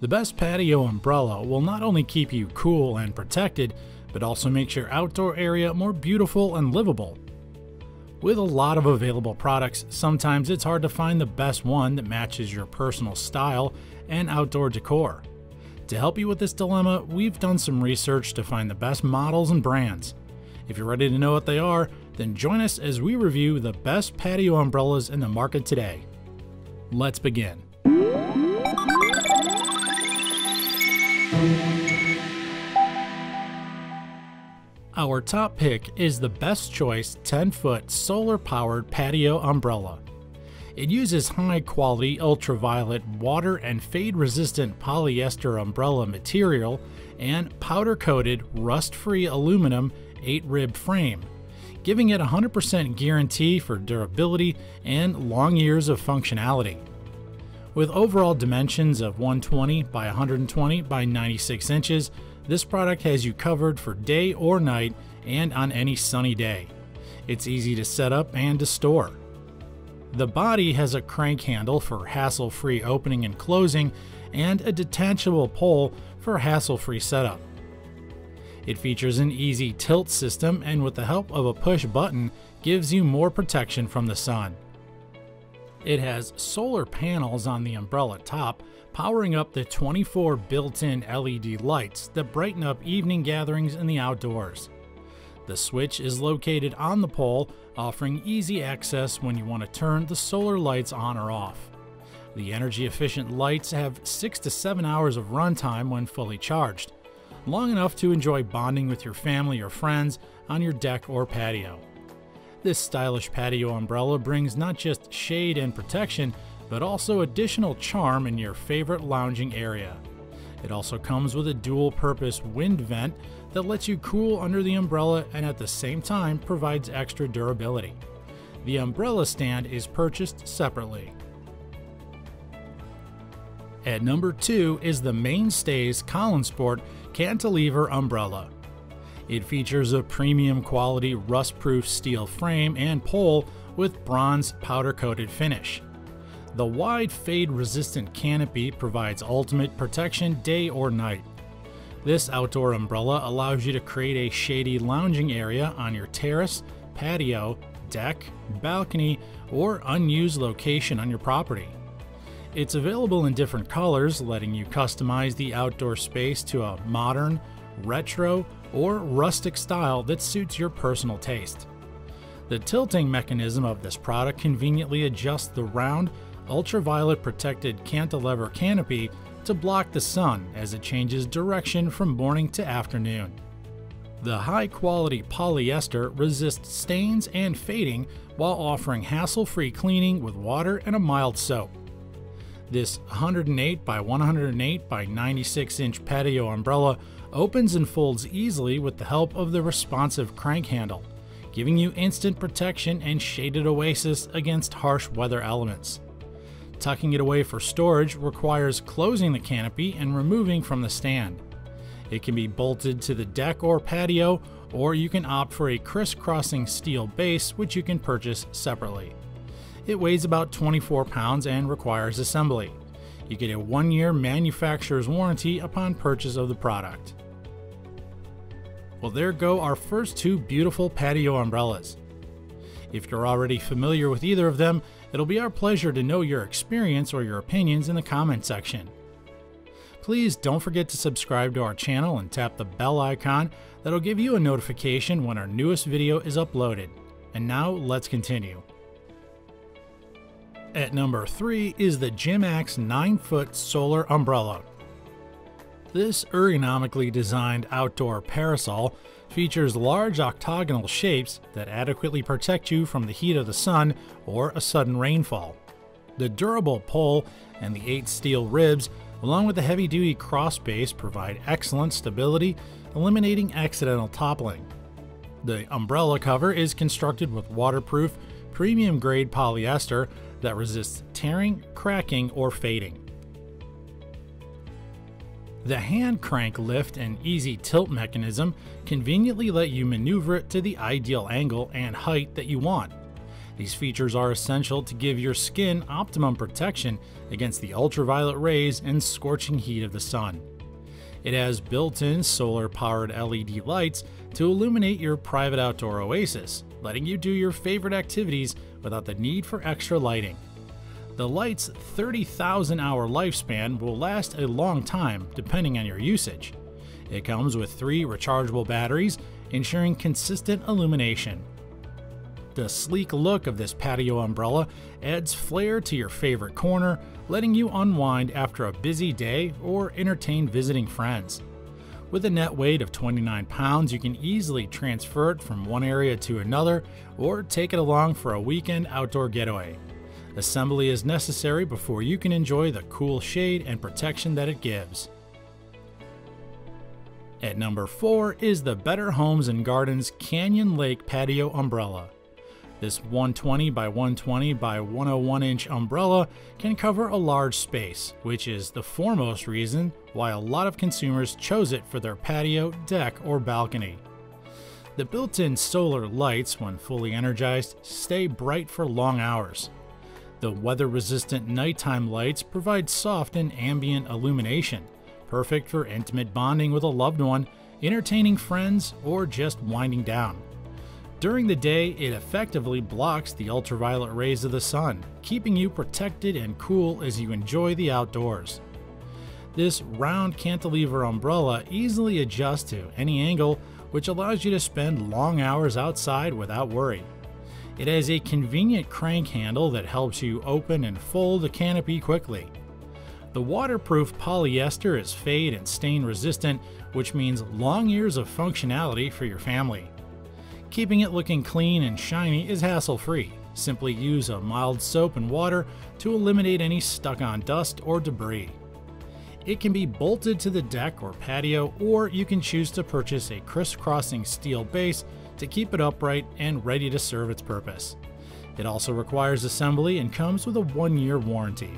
The best patio umbrella will not only keep you cool and protected, but also makes your outdoor area more beautiful and livable. With a lot of available products, sometimes it's hard to find the best one that matches your personal style and outdoor decor. To help you with this dilemma, we've done some research to find the best models and brands. If you're ready to know what they are, then join us as we review the best patio umbrellas in the market today. Let's begin. Our top pick is the best choice 10 foot solar powered patio umbrella. It uses high quality ultraviolet water and fade resistant polyester umbrella material and powder coated rust free aluminum 8 rib frame, giving it 100% guarantee for durability and long years of functionality. With overall dimensions of 120 by 120 by 96 inches, this product has you covered for day or night and on any sunny day. It's easy to set up and to store. The body has a crank handle for hassle-free opening and closing and a detachable pole for hassle-free setup. It features an easy tilt system and with the help of a push button gives you more protection from the sun. It has solar panels on the umbrella top, powering up the 24 built-in LED lights that brighten up evening gatherings in the outdoors. The switch is located on the pole, offering easy access when you want to turn the solar lights on or off. The energy efficient lights have 6 to 7 hours of runtime when fully charged, long enough to enjoy bonding with your family or friends on your deck or patio. This stylish patio umbrella brings not just shade and protection, but also additional charm in your favorite lounging area. It also comes with a dual purpose wind vent that lets you cool under the umbrella and at the same time provides extra durability. The umbrella stand is purchased separately. At number 2 is the Mainstays Collinsport Cantilever Umbrella. It features a premium quality rust-proof steel frame and pole with bronze powder-coated finish. The wide fade-resistant canopy provides ultimate protection day or night. This outdoor umbrella allows you to create a shady lounging area on your terrace, patio, deck, balcony, or unused location on your property. It's available in different colors, letting you customize the outdoor space to a modern, retro, or rustic style that suits your personal taste. The tilting mechanism of this product conveniently adjusts the round, ultraviolet protected cantilever canopy to block the sun as it changes direction from morning to afternoon. The high quality polyester resists stains and fading while offering hassle free cleaning with water and a mild soap. This 108 by 108 by 96 inch patio umbrella opens and folds easily with the help of the responsive crank handle, giving you instant protection and shaded oasis against harsh weather elements. Tucking it away for storage requires closing the canopy and removing from the stand. It can be bolted to the deck or patio, or you can opt for a crisscrossing steel base which you can purchase separately. It weighs about 24 pounds and requires assembly. You get a one year manufacturer's warranty upon purchase of the product. Well, there go our first two beautiful patio umbrellas. If you're already familiar with either of them, it'll be our pleasure to know your experience or your opinions in the comment section. Please don't forget to subscribe to our channel and tap the bell icon that'll give you a notification when our newest video is uploaded. And now let's continue. At number 3 is the Gymax 9 foot solar umbrella. This ergonomically designed outdoor parasol features large octagonal shapes that adequately protect you from the heat of the sun or a sudden rainfall. The durable pole and the eight steel ribs, along with the heavy duty cross base, provide excellent stability, eliminating accidental toppling. The umbrella cover is constructed with waterproof, premium grade polyester that resists tearing, cracking, or fading. The hand crank lift and easy tilt mechanism conveniently let you maneuver it to the ideal angle and height that you want. These features are essential to give your skin optimum protection against the ultraviolet rays and scorching heat of the sun. It has built-in solar-powered LED lights to illuminate your private outdoor oasis, letting you do your favorite activities without the need for extra lighting. The light's 30,000 hour lifespan will last a long time depending on your usage. It comes with three rechargeable batteries, ensuring consistent illumination. The sleek look of this patio umbrella adds flair to your favorite corner, letting you unwind after a busy day or entertain visiting friends. With a net weight of 29 pounds, you can easily transfer it from one area to another or take it along for a weekend outdoor getaway. Assembly is necessary before you can enjoy the cool shade and protection that it gives. At number 4 is the Better Homes and Gardens Canyon Lake Patio Umbrella. This 120 by 120 by 101 inch umbrella can cover a large space, which is the foremost reason why a lot of consumers chose it for their patio, deck, or balcony. The built-in solar lights, when fully energized, stay bright for long hours. The weather-resistant nighttime lights provide soft and ambient illumination, perfect for intimate bonding with a loved one, entertaining friends, or just winding down. During the day, it effectively blocks the ultraviolet rays of the sun, keeping you protected and cool as you enjoy the outdoors. This round cantilever umbrella easily adjusts to any angle, which allows you to spend long hours outside without worry. It has a convenient crank handle that helps you open and fold the canopy quickly. The waterproof polyester is fade and stain resistant, which means long years of functionality for your family. Keeping it looking clean and shiny is hassle-free. Simply use a mild soap and water to eliminate any stuck-on dust or debris. It can be bolted to the deck or patio, or you can choose to purchase a crisscrossing steel base to keep it upright and ready to serve its purpose. It also requires assembly and comes with a one-year warranty.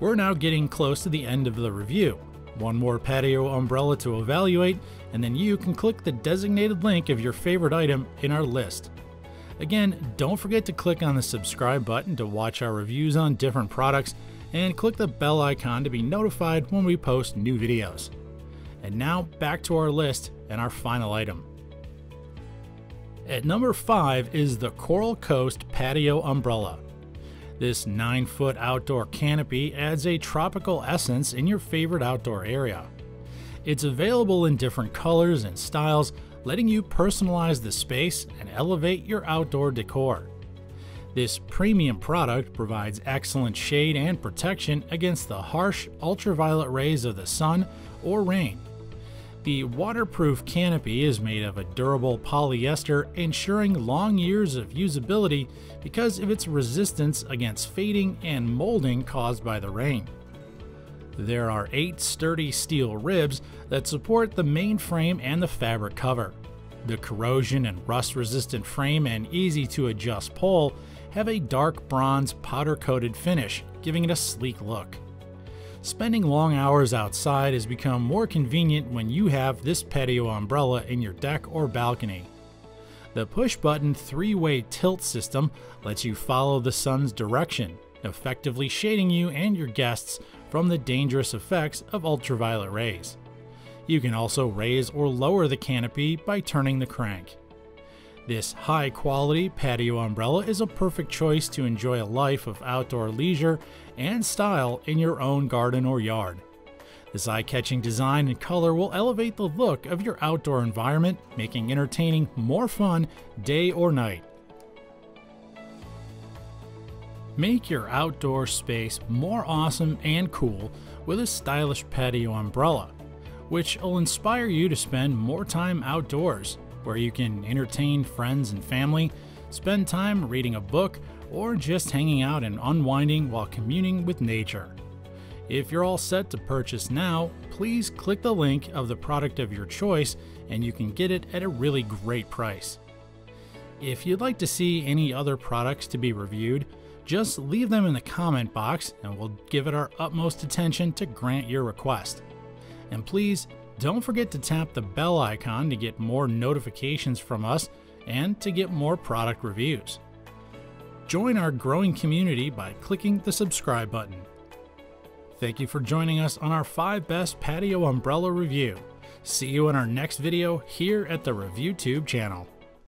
We're now getting close to the end of the review. One more patio umbrella to evaluate, and then you can click the designated link of your favorite item in our list. Again, don't forget to click on the subscribe button to watch our reviews on different products, and click the bell icon to be notified when we post new videos. And now back to our list and our final item. At number 5 is the Coral Coast Patio Umbrella. This 9 foot outdoor canopy adds a tropical essence in your favorite outdoor area. It's available in different colors and styles, letting you personalize the space and elevate your outdoor decor. This premium product provides excellent shade and protection against the harsh ultraviolet rays of the sun or rain. The waterproof canopy is made of a durable polyester, ensuring long years of usability because of its resistance against fading and molding caused by the rain. There are eight sturdy steel ribs that support the main frame and the fabric cover. The corrosion and rust resistant frame and easy to adjust pole have a dark bronze powder coated finish, giving it a sleek look. Spending long hours outside has become more convenient when you have this patio umbrella in your deck or balcony. The push button three way tilt system lets you follow the sun's direction, effectively shading you and your guests from the dangerous effects of ultraviolet rays. You can also raise or lower the canopy by turning the crank. This high quality patio umbrella is a perfect choice to enjoy a life of outdoor leisure and style in your own garden or yard. This eye catching design and color will elevate the look of your outdoor environment, making entertaining more fun day or night. Make your outdoor space more awesome and cool with a stylish patio umbrella, which will inspire you to spend more time outdoors where you can entertain friends and family, spend time reading a book, or just hanging out and unwinding while communing with nature. If you're all set to purchase now, please click the link of the product of your choice and you can get it at a really great price. If you'd like to see any other products to be reviewed, just leave them in the comment box and we'll give it our utmost attention to grant your request. And please don't forget to tap the bell icon to get more notifications from us and to get more product reviews. Join our growing community by clicking the subscribe button. Thank you for joining us on our 5 Best Patio Umbrella Review. See you in our next video here at the ReviewTube channel.